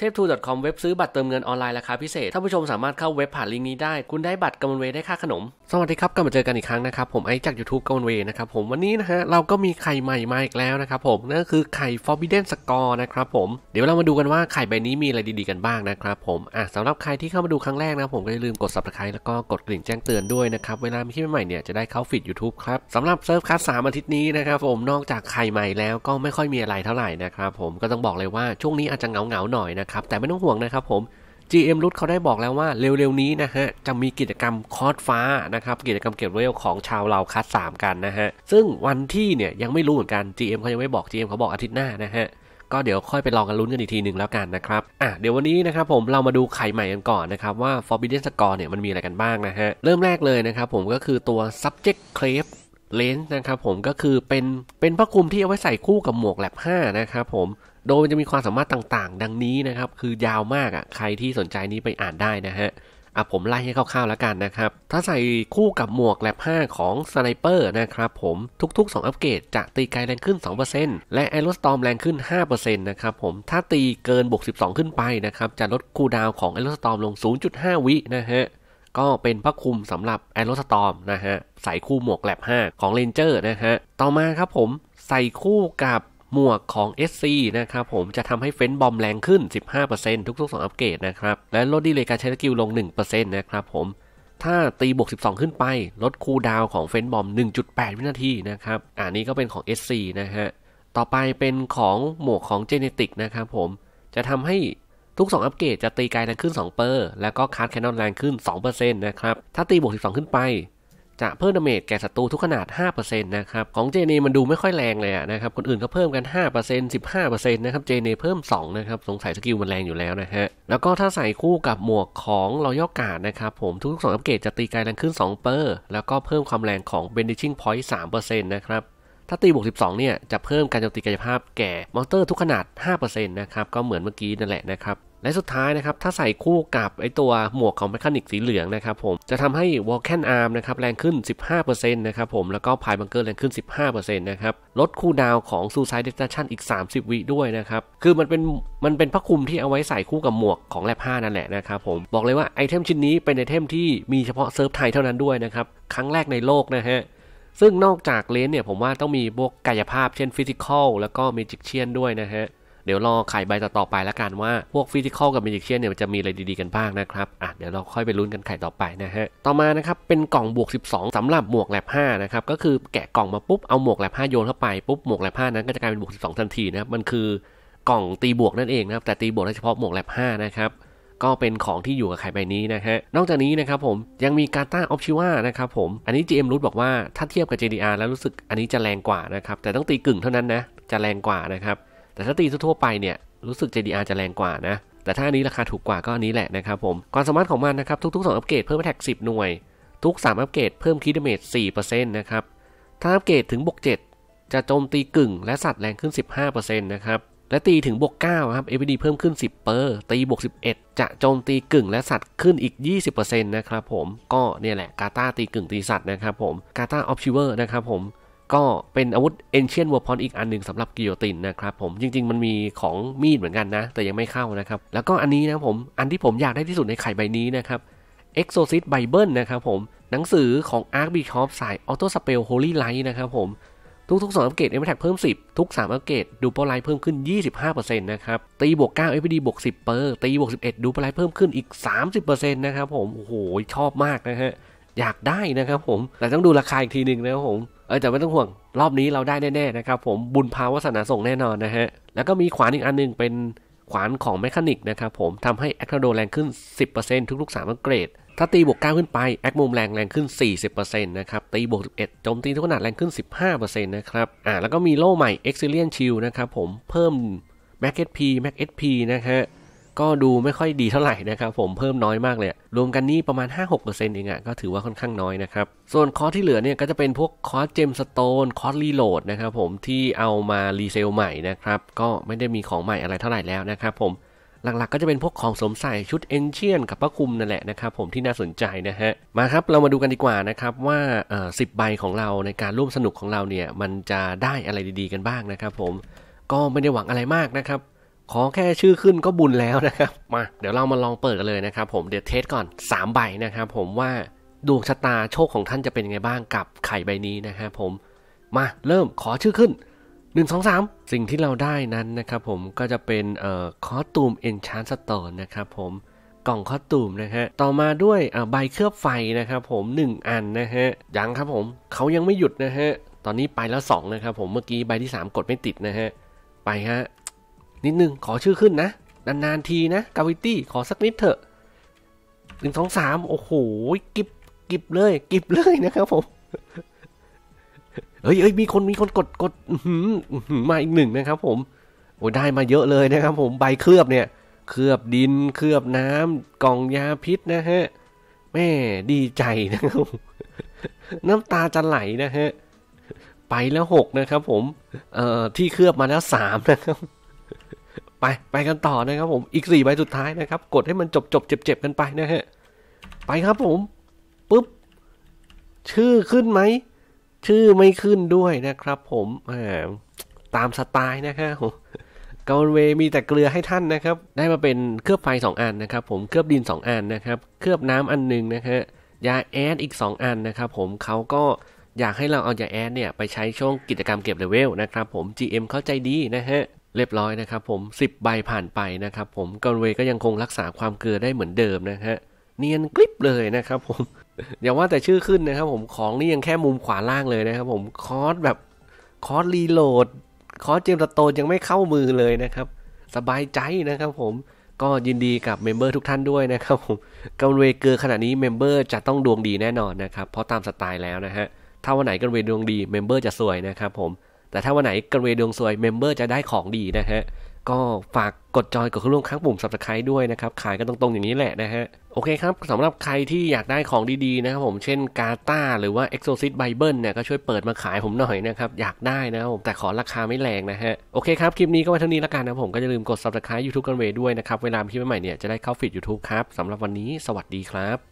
เทพทู .com เว็บซื้อบัตรเติมเงินออนไลน์ราคาพิเศษท่านผู้ชมสามารถเข้าเว็บผ่านลิงก์นี้ได้ คุณได้บัตรกำมลเวได้ค่าขนม สวัสดีครับกลับมาเจอกันอีกครั้งนะครับ ผมไอจาก YouTube กำมลเวนะครับผมวันนี้นะฮะเราก็มีไข่ใหม่มาอีกแล้วนะครับผมนั่นคือไข่ Forbidden Scroll นะครับผมเดี๋ยวเรามาดูกันว่าไข่ใบนี้มีอะไรดีๆกันบ้างนะครับผมอะสำหรับใครที่เข้ามาดูครั้งแรกนะผมก็อย่าลืมกด subscribe แล้วก็กดกริ่งแจ้งเตือนด้วยนะครับเวลามีคลิปใหม่เนี่ยจะได้เข้าฟีด YouTube ครับสำหรับเซิร์ฟคัสสามอาทิตย์นี้นะครับผมนอกจากไข่ใหม่แล้วก็ไม่ค่อยมีอะไรเท่าไหร่นะครับผมก็ต้องบอกเลยว่าช่วงนี้อาจจะเหงาๆหน่อยนะครับ แต่ไม่ต้องห่วงนะครับผม GM รุดเขาได้บอกแล้วว่าเร็วๆนี้นะฮะ จะมีกิจกรรมคอร์สฟ้านะครับ กิจกรรมเก็บเวลของชาวเราคัสสามกันนะฮะ ซึ่งวันที่เนี่ยยังไม่รู้เหมือนกัน GM เขายังไม่บอก GM เขาบอกอาทิตย์หน้านะฮะก็เดี๋ยวค่อยไปลองกันลุ้นกันอีกทีหนึ่งแล้วกันนะครับ อะเดี๋ยววันนี้นะครับผมเรามาดูไข่ใหม่กันก่อนนะครับว่า Forbidden Score เนี่ยมันมีอะไรกันบ้างนะฮะ เริ่มแรกเลยนะครับผมก็คือตัว subject clave เลนส์นะครับผมก็คือเป็นเป็นผ้าคลุมที่เอาไว้ใส่คู่กับหมวกแลบ5นะครับผม โดยมันจะมีความสามารถต่างๆ ดังนี้นะครับ คือยาวมากอะ ใครที่สนใจนี้ไปอ่านได้นะฮะอะผมไล่ให้คร่าวๆแล้วกันนะครับ ถ้าใส่คู่กับหมวกแลบ5ของ Sniper นะครับผมทุกๆ 2 อัปเกรดจะตีไกลแรงขึ้น 2%และ Arrow Storm แรงขึ้น 5%นะครับผมถ้าตีเกินบวก 12 ขึ้นไปนะครับ จะลด cooldown ของ Arrow Storm ลง 0.5 วินะฮะก็เป็นผ้าคลุมสำหรับ Arrow Storm นะฮะใส่คู่หมวกแลบ5ของ Ranger นะฮะต่อมาครับผมใส่คู่กับ หมวกของ SC นะครับผมจะทำให้ Feint Bomb แรงขึ้น 15%ทุกๆ 2 อัปเกรดนะครับ และลด delay การใช้ skill ลง 1%นะครับผม ถ้าตีบวก 12 ขึ้นไป ลด cooldown ของ Feint Bomb 1.8 วินาทีนะครับ อันนี้ก็เป็นของ SC นะฮะ ต่อไปเป็นของหมวกของ Genetic นะครับผม จะทำให้ทุก 2 อัปเกรดจะตีไกลแรงขึ้น 2 เปอร์ แล้วก็ Cart Cannon แรงขึ้น 2%นะครับ ถ้าตีบวก 12 ขึ้นไป จะเพิ่ม damage แก่ศัตรูทุกขนาด 5%นะครับ ของเจเนมันดูไม่ค่อยแรงเลยนะครับ คนอื่นเขาเพิ่มกัน 5% 15%นะครับ เจเนเพิ่ม 2 นะครับ สงสัย skill มันแรงอยู่แล้วนะฮะ แล้วก็ถ้าใส่คู่กับหมวกของ Royal Guard นะครับผมทุกๆ2อัปเกรดจะตีไกลแรงขึ้น 2 เปอร์ แล้วก็เพิ่มความแรงของ Banishing Point 3%นะครับถ้าตีบวก 12 เนี่ย จะเพิ่มการโจมตีกายภาพแก่ monster ทุกขนาด 5%นะครับ ก็เหมือนเมื่อกี้นั่นแหละนะครับ และสุดท้ายนะครับ ถ้าใส่คู่กับไอตัวหมวกของ Mechanic สีเหลืองนะครับผม จะทำให้ Vulcan Arm นะครับแรงขึ้น 15%นะครับผม แล้วก็ Pile Bunker แรงขึ้น 15%นะครับ ลด cooldown ของ Suicidal Destruction อีก 30 วิด้วยนะครับ คือมันเป็นมันเป็นผ้าคลุมที่เอาไว้ใส่คู่กับหมวกของแลบ5นั่นแหละนะครับผม บอกเลยว่า item ชิ้นนี้เป็น item ที่มีเฉพาะเซิร์ฟไทยเท่านั้นด้วยนะครับ ครั้งแรกในโลกนะฮะซึ่งนอกจาก range เนี่ยผมว่าต้องมีพวกกายภาพเช่น physical แล้วก็ Magician ด้วยนะฮะ เดี๋ยวรอไข่ใบต่อไปแล้วกันว่าพวก physical กับ Magician เนี่ยมันจะมีอะไรดีๆกันบ้างนะครับอะเดี๋ยวเราค่อยไปลุ้นกันไข่ต่อไปนะฮะต่อมานะครับเป็นกล่องบวก 12สำหรับหมวกแลบ5นะครับก็คือแกะกล่องมาปุ๊บเอาหมวกแลบ5โยนเข้าไปปุ๊บหมวกแลบ5นั้นก็จะกลายเป็นบวก12 ทันทีนะครับมันคือกล่องตีบวกนั่นเองนะครับแต่ตีบวกได้เฉพาะหมวกแลบ5นะครับก็เป็นของที่อยู่กับไข่ใบนี้นะฮะ นอกจากนี้นะครับผมยังมี Katar of Shiver นะครับผม อันนี้ GM รู้บอกว่าถ้าเทียบกับ JDR แล้วรู้สึกอันนี้จะแรงกว่านะครับ แต่ต้องตีกึ่งเท่านั้นนะ จะแรงกว่านะครับ แต่ถ้าตีทั่วไปเนี่ยรู้สึก JDR จะแรงกว่านะ แต่ถ้าอันนี้ราคาถูกกว่าก็อันนี้แหละนะครับผม ความสามารถของมันนะครับทุกๆ 2 อัปเกรดเพิ่ม ATK 10 หน่วย ทุก 3 อัปเกรดเพิ่มคริเมจ4%นะครับ ถ้าอัปเกรดถึงบวก7 จะโจมตีกึ่ง และสัตว์แรงขึ้น 15%นะครับ และตีถึงบวก9ครับ ASPD เพิ่มขึ้น 10 เปอร์ ตีบวก11 จะโจมตีกึ่ง และสัตว์ขึ้นอีก 20%นะครับผม ก็เนี่ยแหละ Katar ตีกึ่งตีสัตว์นะครับผม Katar of Shiver นะครับผม ก็เป็นอาวุธ Ancient Weapon อีกอันหนึ่งสำหรับ Guillotine นะครับผมจริง ๆ มันมีของมีดเหมือนกันนะ แต่ยังไม่เข้านะครับ แล้วก็อันนี้นะผมอันที่ผมอยากได้ที่สุดในไข่ใบนี้นะครับ Exorcist Bible นะครับผมหนังสือของ Archbishop สาย Auto Spell Holy Light นะครับผมทุกๆ2อัปเกรด MATK เพิ่ม 10 ทุก 3 อัปเกรด Duple Light เพิ่มขึ้น 25%นะครับ ตีบวก9 ASPD บวก 10 เปอร์ ตีบวก 11 Duple Light เพิ่มขึ้นอีก 30%นะครับผม โอ้โห ชอบมากนะฮะ อยากได้นะครับผม แต่ต้องดูราคาอีกทีหนึ่งนะครับผม เออแต่ไม่ต้องห่วง รอบนี้เราได้แน่ๆนะครับผมบุญพาวาสนาส่งแน่นอนนะฮะ แล้วก็มีขวานอีกอันหนึงเป็นขวานของแมคานิกนะครับผมทำให้แอคโทโดแรงขึ้น 10%ทุกๆ3อัปเกรด ถ้าตีบวก 9 ขึ้นไป แอคมุมแรงแรงขึ้น 40%นะครับ ตีบวก 11โจมตีทุกขนาดแรงขึ้น 15%นะครับ อ่าแล้วก็มีโล่ใหม่ e x c e l l e n Shield นะครับผมเพิ่ม Mac SP Mac SP นะฮะ ก็ดูไม่ค่อยดีเท่าไหร่นะครับผมเพิ่มน้อยมากเลย รวมกันนี่ประมาณ 5-6%เองอะก็ถือว่าค่อนข้างน้อยนะครับ ส่วนคอร์สที่เหลือเนี่ยก็จะเป็นพวกคอส Gemstone คอส Reload นะครับผมที่เอามา resale ใหม่นะครับ ก็ไม่ได้มีของใหม่อะไรเท่าไหร่แล้วนะครับผมหลักๆ ก็จะเป็นพวกของสวมใส่ชุด Ancient กับผ้าคลุมนั่นแหละนะครับผมที่น่าสนใจนะฮะ มาครับเรามาดูกันดีกว่านะครับว่าสิบใบของเราในการร่วมสนุกของเราเนี่ยมันจะได้อะไรดีๆกันบ้างนะครับผมก็ไม่ได้หวังอะไรมากนะครับ ขอแค่ชื่อขึ้นก็บุญแล้วนะครับ มา เดี๋ยวเรามาลองเปิดกันเลยนะครับผมเดี๋ยวเทสก่อน 3 ใบนะครับผมว่าดวงชะตาโชคของท่านจะเป็นยังไงบ้างกับไข่ใบนี้นะครับผมมาเริ่มขอชื่อขึ้น 1 2 3 สิ่งที่เราได้นั้นนะครับผมก็จะเป็นเอ่อคอสตูมเอนชานสโตนนะครับผมกล่องคอสตูมนะฮะต่อมาด้วยใบเคลือบไฟนะครับผม 1 อันนะฮะยังครับผมเขายังไม่หยุดนะฮะตอนนี้ไปแล้ว2นะครับผมเมื่อกี้ใบที่ 3 กดไม่ติดนะฮะไปฮะ นิดนึงขอชื่อขึ้นนะ นานๆทีนะกาวิตี้ขอสักนิดเถอะหนึ่งสองสามโอ้โหกิบกิบเลย กิบเลยนะครับผมเฮ้ยเฮ้ยมีคนมีคนกดกดมาอีกหนึ่งนะครับ ผม โอ้ได้มาเยอะเลยนะครับ ผมใบเคลือบเนี่ย เคลือบดินเคลือบน้ำกล่องยาพิษนะฮะแม่ดีใจนะครับน้ำตาจะไหลนะฮะไปแล้วหกนะครับ ผม เอ่อที่เคลือบมาแล้วสามนะครับ ไปไปกันต่อนะครับผมอีกสี่ใบสุดท้ายนะครับ กดให้มันจบจบเจ็บเจ็บกันไปนะฮะไปครับผมปุ๊บชื่อขึ้นไหมชื่อไม่ขึ้นด้วยนะครับ ผมตามสไตล์นะครับกาลเวมีแต่เกลือให้ท่านนะครับ ได้มาเป็นเคลือบไฟ2อันนะครับ ผมเคลือบดิน 2 อันนะครับ เคลือบน้ำอันหนึ่งนะฮะยาแอดอีก 2 อันนะครับ ผมเขาก็อยากให้เราเอายาแอดเนี่ยไปใช้ช่วงกิจกรรมเก็บเลเวลนะครับ ผม GM เข้าใจดีนะฮะ เรียบร้อยนะครับผม 10 ใบผ่านไปนะครับผมกันเวก็ยังคงรักษาความเกลือได้เหมือนเดิมนะฮะเนียนกริบเลยนะครับผมอย่าว่าแต่ชื่อขึ้นนะครับผมของนี่ยังแค่มุมขวาล่างเลยนะครับผมคอสแบบคอส Reloadคอส Gemstone ยังไม่เข้ามือเลยนะครับ สบายใจนะครับผมก็ยินดีกับ member ทุกท่านด้วยนะครับผมกันเวเกลือขนาดนี้ member จะต้องดวงดีแน่นอนนะครับ เพราะตามสไตล์แล้วนะฮะถ้าวันไหนกันเวดวงดี member จะซวยนะครับผม แต่ถ้าวันไหนกันเวดวงซวย member จะได้ของดีนะฮะ ก็ฝากกด join กดเข้าร่วมข้างปุ่ม subscribe ด้วยนะครับ ขายกันตรงๆอย่างนี้แหละนะฮะ โอเคครับสำหรับใครที่อยากได้ของดีๆนะครับผมเช่น Katar หรือว่า Exorcist Bible เนี่ยก็ช่วยเปิดมาขายผมหน่อยนะครับ อยากได้นะครับผมแต่ขอราคาไม่แรงนะฮะ โอเคครับ คลิปนี้ก็ไว้เท่านี้แล้วกันนะผมก็อย่าลืมกด subscribe YouTube กันเวด้วยนะครับเวลาคลิปใหม่เนี่ยจะได้เข้า feed YouTube ครับสำหรับวันนี้สวัสดีครับ